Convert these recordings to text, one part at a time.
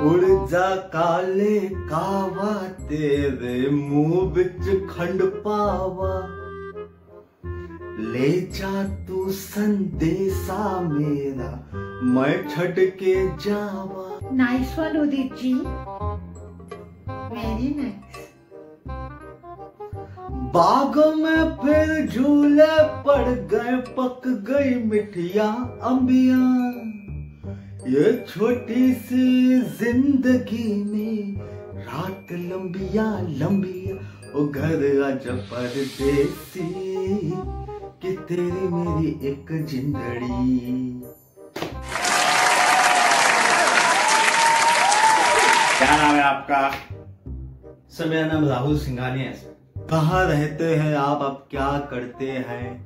उड़ जा काले कावा तेरे मुँह बिच खंड पावा। ले जा तू संदेशा मेरा मैं छट के जावा। Nice one Udit ji Very nice. बाग में फिर झूले पड़ गए पक गई मिठिया अंबिया। ये छोटी सी ज़िंदगी में रात लंबिया लंबिया ओ घर आज परदेसी कि तेरी मेरी एक जिंदड़ी। क्या नाम है आपका? सर मेरा नाम राहुल सिंघानिया है सर। कहाँ रहते हैं आप? अब क्या करते हैं?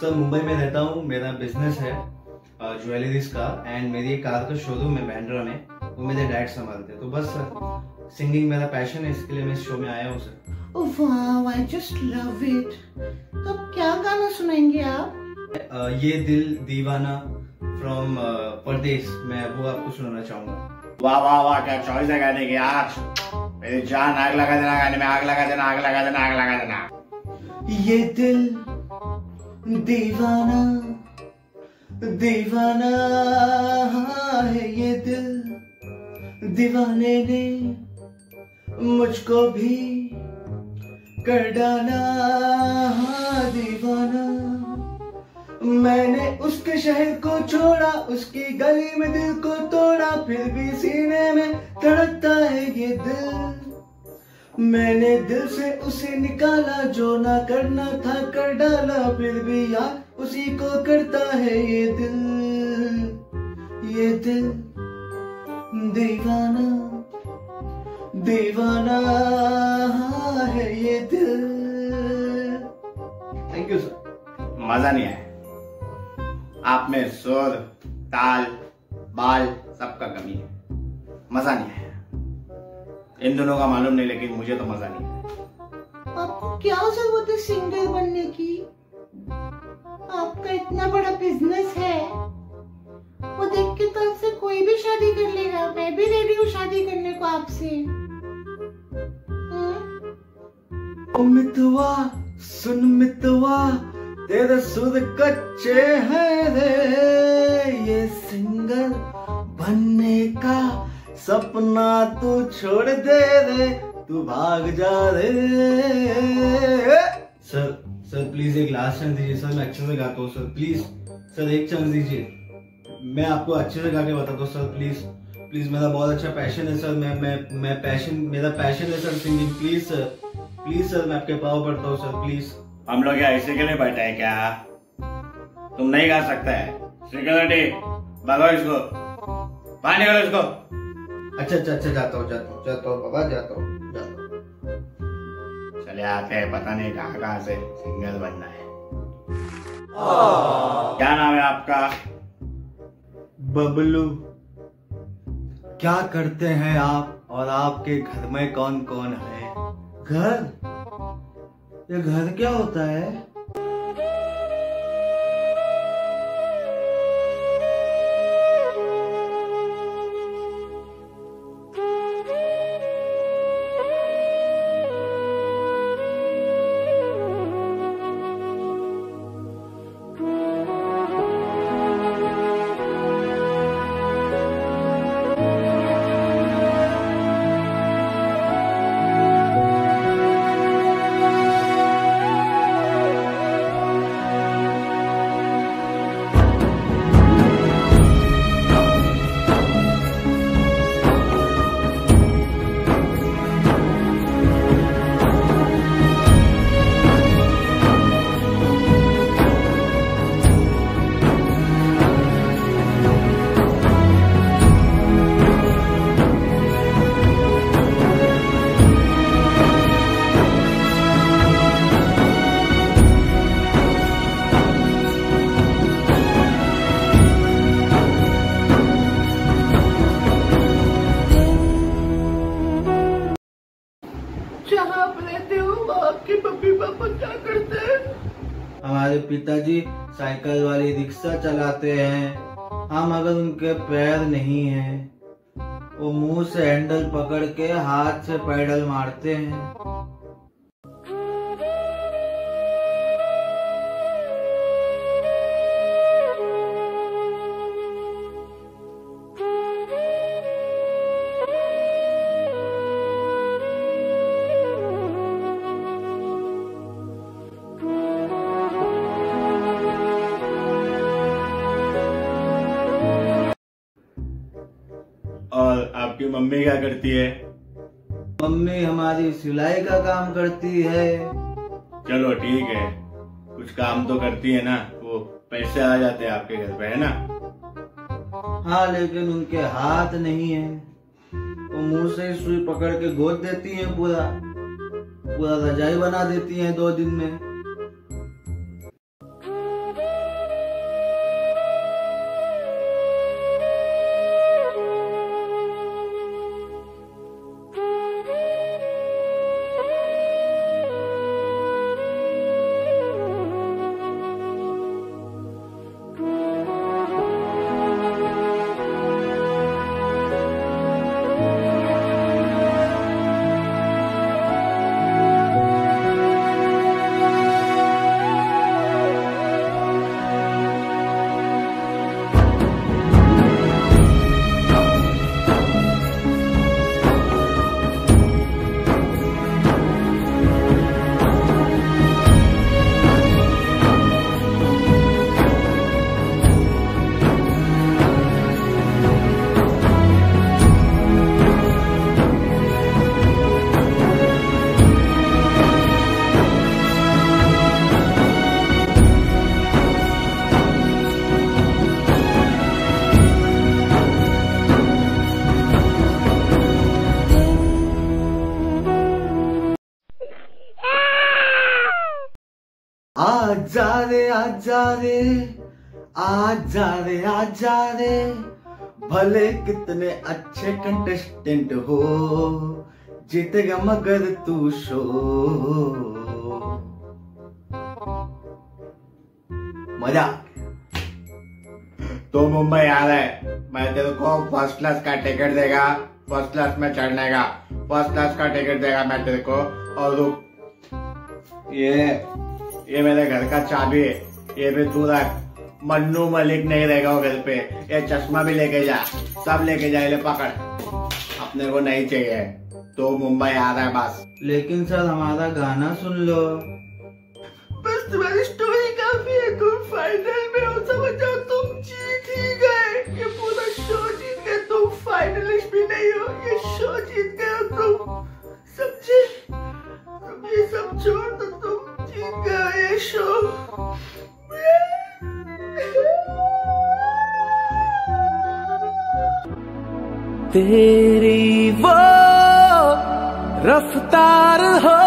सर मुंबई में रहता हूँ मेरा बिज़नेस है। ज्वेलरीज का एंड मेरी एक कार का शोरूम है बैंड्रा में। वो मेरे डैड संभालते हैं। तो बस सर सिंगिंग मेरा पैशन है इसके लिए मैं इस शो में आया हूँ sir wow, I just love it. तो क्या गाना सुनाएँगे आप? ये दिल दीवाना फ्रॉम परदेश मैं वो आपको सुनाना चाहूँगा। वाह वाह वाह क्या चॉइस है गाने की यार मेरी जान आग लगा देना गाने में आग लगा देना आग लगा देना आग लगा देना। ये दिल दीवाना दीवाना हाँ है ये दिल। दीवाने ने मुझको भी कर डाला। हाँ दीवाना, मैंने उसके शहर को छोड़ा, उसकी गली में दिल को तोड़ा, फिर भी सीने में धड़कता है ये दिल। मैंने दिल से उसे निकाला, जो ना करना था कर डाला, फिर भी यार उसी को करता है ये दिल ये दिल। दीवाना दीवाना है ये दिल। थैंक यू सर मज़ा नहीं आया। आप में सुर ताल बाल सबका कमी है। मज़ा नहीं आया। इन दोनों का मालूम नहीं लेकिन मुझे तो मज़ा नहीं आया। आपको क्या ज़रूरत है सिंगर बनने की? आपका इतना बड़ा बिज़नेस है। वो देख के तो आपसे कोई भी शादी कर लेगा मैं भी रेडी हूँ शादी करने को आपसे। हम्म? मितवा सुन मितवा तेरे सुर कच्चे हैं रे। ये सिंगर बनने का सपना तू छोड़ दे रे, तू भाग जा रे। सर सर प्लीज़ एक लास्ट चांस दीजिए। सर मैं अच्छे से गाता हूँ सर। प्लीज़ सर एक चांस दीजिए। मैं आपको अच्छे से गा के बताता हूँ सर प्लीज़ प्लीज़ मेरा बहुत अच्छा पैशन है सर। मैं मैं मैं पैशन मेरा पैशन है sir singing please sir please sir मैं आपके पाव पड़ता हूँ सर प्लीज़ हम लोग यहाँ ऐसे के लिए बैठे हैं क्या? तुम नहीं गा सकते है। सिक्योरिटी भगाओ इसको। बाहर निकालो इसको। अच्छा अच्छा अच्छा जाता हूँ जाता हूँ जाता हूँ बाबा जाता हूँ जाता हूँ। चले आते हैं पता नहीं कहाँ कहाँ से सिंगल बनना है क्या नाम है आपका? बबलू। क्या करते हैं आप और आपके घर में कौन कौन है? घर? ये घर क्या होता है? हमारे पिताजी साइकिल वाली रिक्शा चलाते हैं। हम अगर उनके पैर नहीं हैं, वो मुँह से हैंडल पकड़ के हाथ से पैडल मारते हैं। और आपकी मम्मी क्या करती है? मम्मी हमारी सिलाई का काम करती है। चलो ठीक है। कुछ काम तो करती है ना वो पैसे आ जाते हैं आपके घर पे है ना? हाँ लेकिन उनके हाथ नहीं है। वो मुँह से सुई पकड़ के गोद देती है पूरा। पूरा रजाई बना देती है दो दिन में। रे आजा रे आजा रे आजा रे भले कितने अच्छे कंटेस्टेंट हो, जीतेगा मगर तू शो। मज़ा तो मुंबई आ रहा है। मैं तेरे को फ़र्स्ट क्लास का टिकट देगा फ़र्स्ट क्लास में चढ़ने का। फ़र्स्ट क्लास का टिकट देगा मैं तेरे को। और ये ये मेरे घर का चाबी है। ये भी तू रख। मन्नू मलिक नहीं रहेगा वो घर पे। ये चश्मा भी लेके जा। सब लेके जा ले पकड़। अपने को नहीं चाहिए। तो मुंबई आ रहा है बस। लेकिन सर हमारा गाना सुन लो। बस तुम्हारी स्टोरी काफ़ी है। तुम फाइनल में हो समझ जाओ तुम जीत ही गए। ये पूरा शो जीत गए। तुम फाइनलिस्ट भी नहीं हो ये शो जीत गए तुम। समझे? तुम ये सब छोड़ दो तुम जीत गए। शो तेरी वो रफ्तार हो,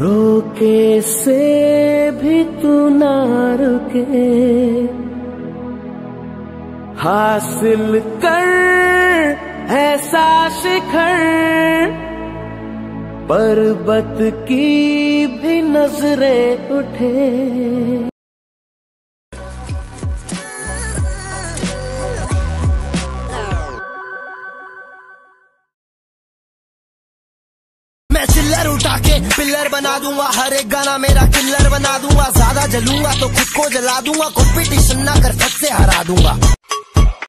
रोके से भी तू ना रुके हासिल कर ऐसा शिखर पर्वत की भी नज़रें उठे। मैं चिल्लर उठा के पिल्लर बना दूँगा। हर एक गाना मेरा किल्लर बना दूँगा। ज़्यादा जलूँगा तो खुद को जला दूँगा। कंपटीशन ना कर सबसे हरा दूँगा।